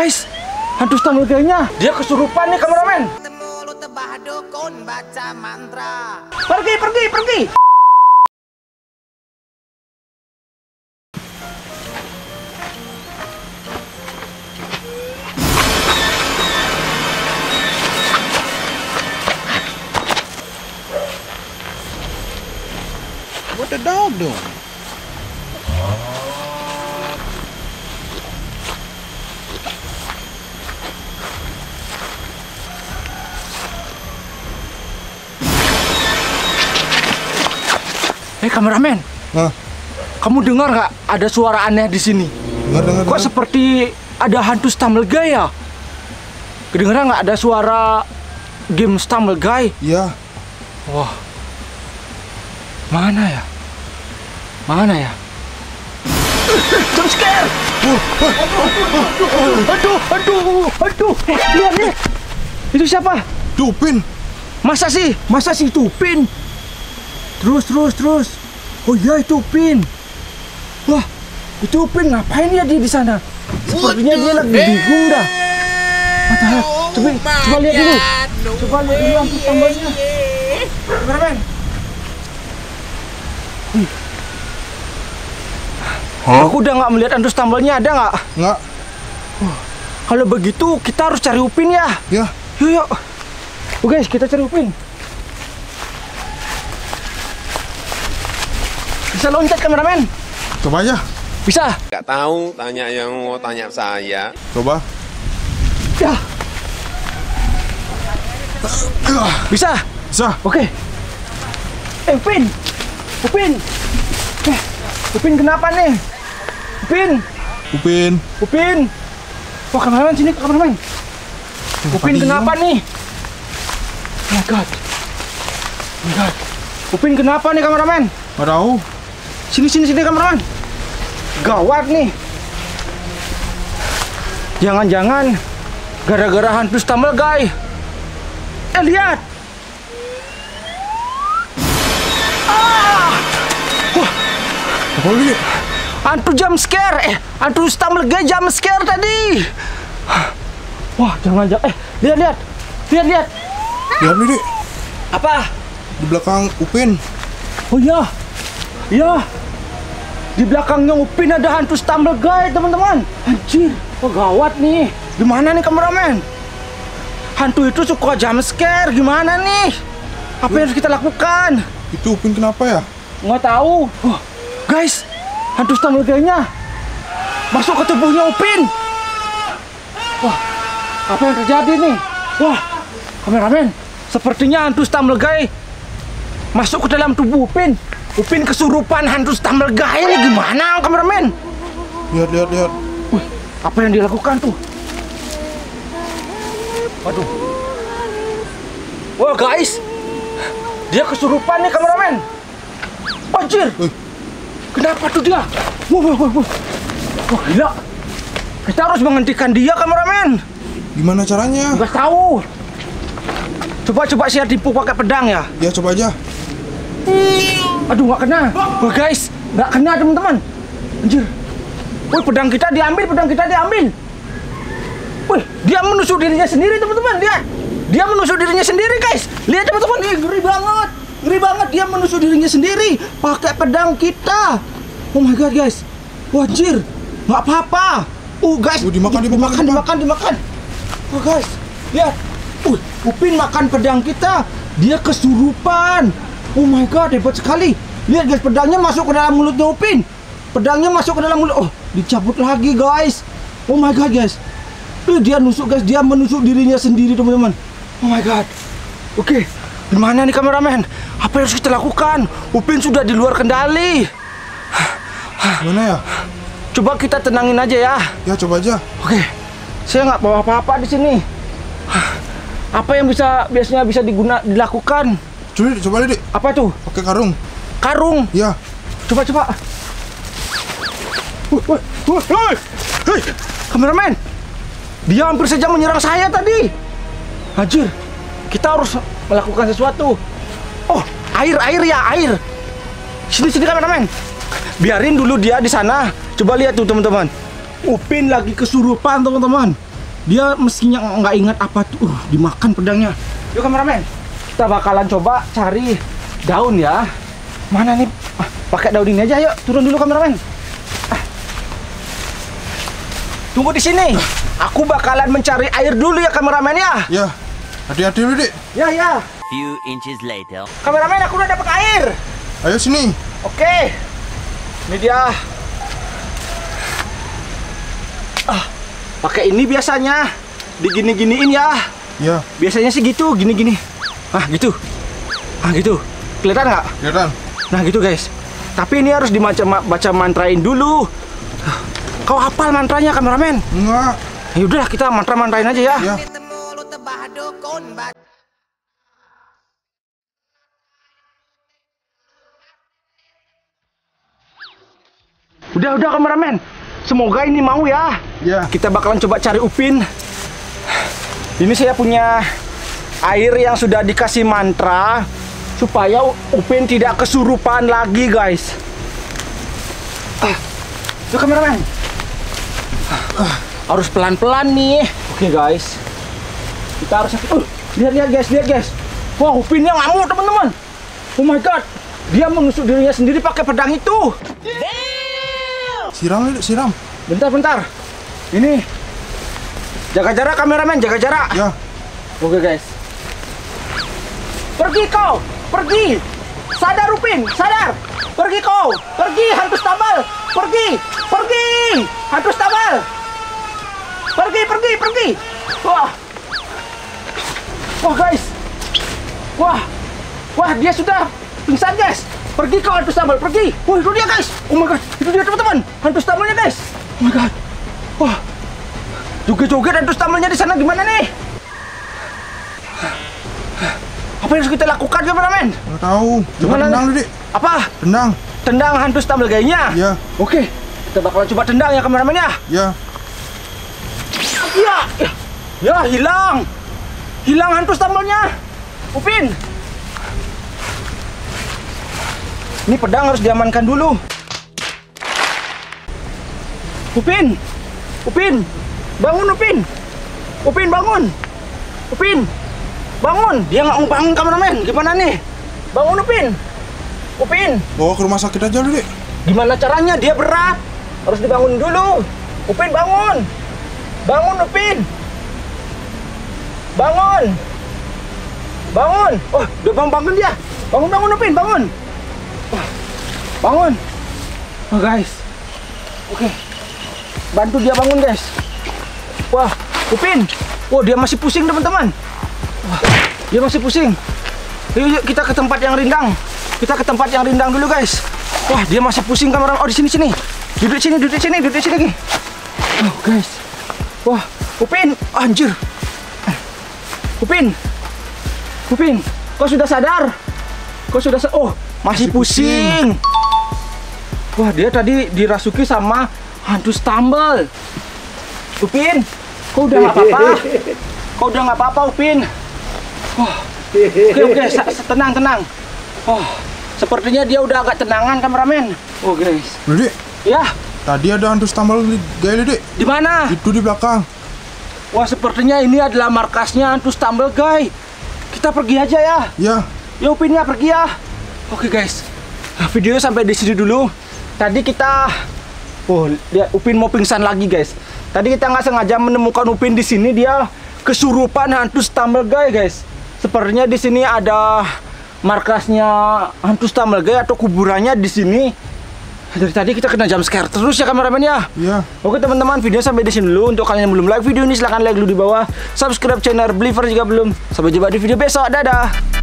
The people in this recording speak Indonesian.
guys, hantu stumble guy-nya. Dia kesurupan nih kameramen. Pergi, pergi, pergi. What the dog doing? Eh kameramen, Hah? kamu dengar nggak ada suara aneh di sini? Dengar dengar. Kok dengar. seperti ada hantu stumble guy ya? Kedengeran nggak ada suara game stumble guy? Iya. Wah, mana ya? Mana ya? Jump scare! Aduh, aduh, aduh, lihat nih. Itu siapa? Dupin. Masa sih? Masa sih itu Upin? Terus, terus, terus. Oh iya itu Upin. Wah, itu Upin ngapain ya dia di sana? Sepertinya dia lagi bingung dah. Padahal, coba, coba lihat dulu. Coba lihat dulu lampu tambalnya. Kameramen. Wih. Aku udah nggak melihat antus tambalnya ada nggak? Enggak. Kalau begitu kita harus cari Upin ya. Ya. Yuk, yuk. Oke, guys, kita cari Upin. Bisa loncat kameramen? Coba aja. Bisa. Nggak tahu, tanya yang mau tanya saya. Coba. Ya. Bisa. Bisa. Oke. Eh, Upin. Upin. Eh, Upin kenapa nih? Upin. Upin. Upin. Wah, kameramen sini, kameramen. Upin diem? kenapa nih? Oh my god. Oh my god. Upin kenapa nih kameramen? Nggak tahu. Sini sini sini kameramen. Gawat nih. Jangan-jangan gara-gara hantu stumble guy. Eh lihat. Ah! Apa lu? Hantu jump scare. Eh, hantu stumble guy jump scare tadi. Wah, jangan-jangan eh lihat lihat. Lihat lihat. Lihat Dik. Apa? Di belakang Upin. Oh iya. Iya. Di belakangnya Upin ada hantu stumble guy, teman-teman. Anjir, oh gawat nih. Gimana nih kameramen? Hantu itu suka jump scare, gimana nih? Apa yang harus kita lakukan? Itu Upin kenapa ya? Nggak tahu. Oh, guys, hantu stumble guy-nya masuk ke tubuhnya Upin. Wah, apa yang terjadi nih? Wah, kameramen, sepertinya hantu stumble guy masuk ke dalam tubuh Upin. Upin kesurupan hantu stumble guy ini gimana, kameramen? Lihat, lihat, lihat. Wih, apa yang dilakukan tuh? Waduh. Wah, guys. Dia kesurupan nih, kameramen. Anjir. Wih. Kenapa tuh dia? Wah, wah, wah, wah. Wah, gila. Kita harus menghentikan dia, kameramen. Gimana caranya? Nggak tahu. Coba coba saya tipu pakai pedang ya. Ya, coba aja. Aduh, nggak kena. Wah, guys, nggak kena, teman-teman. Anjir. Wih, pedang kita diambil, pedang kita diambil. Wih, dia menusuk dirinya sendiri, teman-teman. Lihat. Dia menusuk dirinya sendiri, guys. Lihat, teman-teman. Ih, ngeri banget. Ngeri banget dia menusuk dirinya sendiri pakai pedang kita. Oh my god, guys. Wajir. Nggak apa-apa. Uh, guys. Uh, dimakan, dimakan, dimakan, dimakan, dimakan. Oh, guys. Lihat. Uh, Upin makan pedang kita. Dia kesurupan. Oh my god, hebat sekali. Lihat guys, pedangnya masuk ke dalam mulutnya Upin. Pedangnya masuk ke dalam mulut. Oh, dicabut lagi, guys. Oh my god, guys. Eh, dia nusuk, guys. Dia menusuk dirinya sendiri, teman-teman. Oh my god. Oke, gimana nih kameramen? Apa yang harus kita lakukan? Upin sudah di luar kendali. Gimana ya? Coba kita tenangin aja ya. Ya, coba aja. Oke, saya nggak bawa apa-apa di sini. Apa yang bisa biasanya bisa diguna dilakukan? Coba, coba Dik. Apa tuh? Pakai karung. Karung. Ya. Coba coba. Woi, woi, woi, woi. Hei, kameramen. Dia hampir saja menyerang saya tadi. Anjir, kita harus melakukan sesuatu. Oh, air, air ya, air. Sini, sini kameramen. Biarin dulu dia di sana. Coba lihat tuh teman-teman. Upin lagi kesurupan teman-teman. dia mestinya nggak ingat apa tuh. Uh, dimakan pedangnya. Yuk kameramen, kita bakalan coba cari daun ya. Mana nih? Ah, pakai daun ini aja yuk. Turun dulu kameramen. Ah. Tunggu di sini. Aku bakalan mencari air dulu ya kameramen ya. Ya. Hati-hati dulu, Dik. Ya ya. Few inches later. Kameramen aku udah dapat air. Ayo sini. Oke. Ini dia. Ah, pakai ini biasanya. Digini-giniin ya. Ya, Biasanya sih gitu, gini-gini. Ah, gitu. Ah, gitu. Kelihatan nggak? kelihatan. Nah, gitu guys. Tapi ini harus dibaca baca mantrain dulu. Kau hafal mantranya, kameramen? Enggak. Ya udahlah, kita mantra-mantrain aja ya. Ya. Udah, udah kameramen. Semoga ini mau ya. Ya. Kita bakalan coba cari Upin. Ini saya punya air yang sudah dikasih mantra supaya Upin tidak kesurupan lagi, guys. Ah, yuk kameramen. Ah, harus pelan-pelan nih. Oke, guys. Kita harus uh, lihat lihat guys, lihat guys. Wah, Upinnya ngamuk, teman-teman. Oh my god. Dia menusuk dirinya sendiri pakai pedang itu. Siram, Dik, siram. Bentar, bentar. Ini. Jaga jarak kameramen, jaga jarak. Ya. Oke guys. Pergi kau, pergi. Sadar Upin, sadar. Pergi kau, pergi hantu stabal. Pergi, pergi. Hantu stabal. Pergi, pergi, pergi. Wah. Wah guys. Wah. Wah dia sudah pingsan guys. Pergi kau hantu stabal, pergi. Wah itu dia guys. Oh my god, itu dia teman-teman. Hantu stabalnya guys. Oh my god. Wah. Joget-joget hantu stabalnya di sana gimana nih? Apa yang harus kita lakukan kameramen? Enggak tahu. Coba Gimana tendang dulu, Dik. Apa? Tendang. Tendang hantu stumble gayanya? Ya. Oke, kita bakalan coba tendang ya kameramen ya. Ya. Ya, ya, ya hilang. Hilang hantu stumble-nya. Upin. Ini pedang harus diamankan dulu. Upin. Upin. Bangun Upin. Upin bangun. Upin. Bangun. Dia nggak mau bangun kameramen. Gimana nih? Bangun Upin. Upin. Bawa ke rumah sakit aja dulu, Dik. Gimana caranya? Dia berat. Harus dibangun dulu. Upin bangun. Bangun Upin. Bangun. Bangun. Oh, udah bangun bangun dia. Bangun bangun Upin, bangun. Wah, Bangun. Oh, guys. Oke. Bantu dia bangun, guys. Wah, Upin. Wah, dia masih pusing, teman-teman. Dia masih pusing. Yuk, yuk kita ke tempat yang rindang. Kita ke tempat yang rindang dulu, guys. Wah, dia masih pusing kamera. Oh, di sini sini. Duduk sini, duduk sini, duduk sini lagi. Oh, guys. Wah, Upin, anjir. Upin. Upin, kau sudah sadar? Kau sudah sa Oh, masih, Masih pusing. Wah, dia tadi dirasuki sama hantu stumble. Upin, kau udah nggak apa-apa? Kau udah nggak apa-apa, Upin? Oke oke, tenang tenang. Oh, sepertinya dia udah agak tenangan kameramen. Oh guys, Dik. ya Tadi ada hantu stambal di gaya Dik. di mana? Itu di belakang. Wah sepertinya ini adalah markasnya hantu stumble guy. Kita pergi aja ya. Ya. Upin ya pergi ya. Oke guys, Nah, videonya sampai di sini dulu. Tadi kita, oh lihat Upin mau pingsan lagi guys. Tadi kita nggak sengaja menemukan Upin di sini dia kesurupan hantu stumble guy guys. Sepertinya di sini ada markasnya hantu stumble guy atau kuburannya di sini. Dari tadi kita kena jump scare terus ya kameramen ya. Ya. Oke teman-teman, video sampai di sini dulu. Untuk kalian yang belum like video ini silahkan like dulu di bawah. Subscribe channel Believer jika belum. Sampai jumpa di video besok. Dadah.